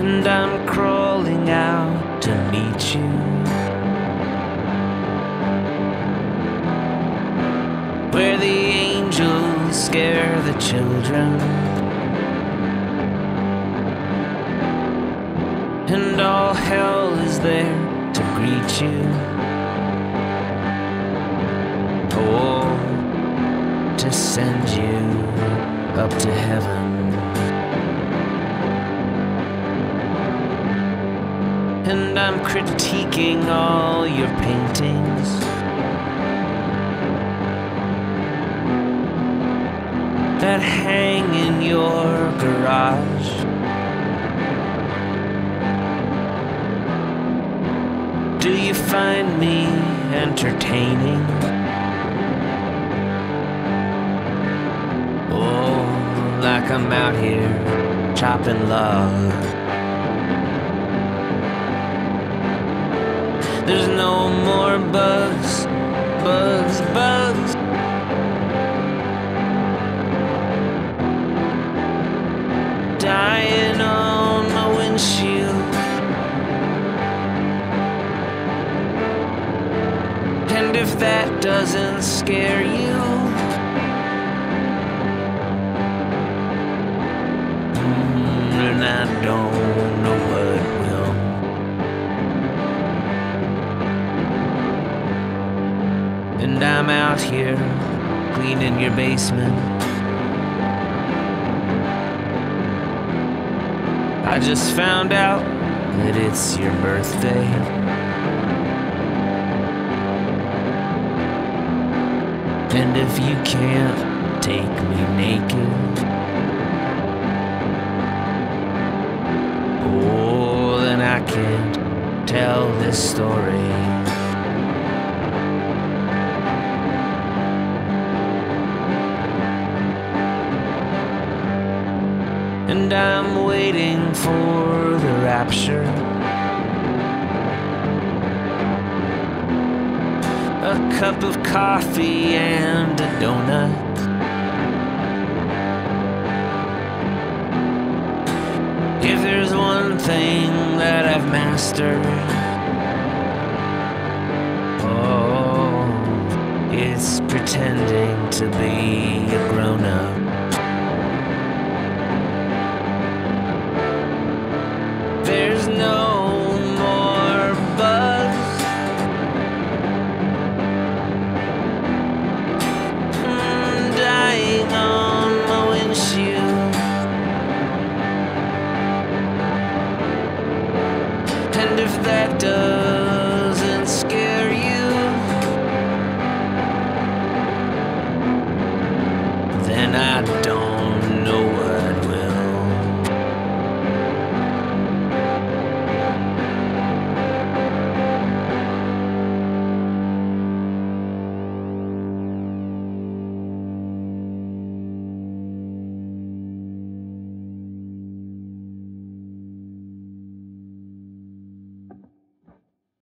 and I'm crawling out to meet you. Where the angels scare the children, and all hell is there to greet you. Oh, to send you up to heaven. I'm critiquing all your paintings. That hang in your garage. Do you find me entertaining? Oh, like I'm out here chopping love. Bugs, bugs, bugs. Dying on my windshield. And if that doesn't scare you, mm, I don't And I'm out here cleaning your basement. I just found out that it's your birthday. And if you can't take me naked, oh, then I can't tell this story. And I'm waiting for the rapture. A cup of coffee and a donut. If there's one thing that I've mastered, oh, it's pretending to be a grown up. If that does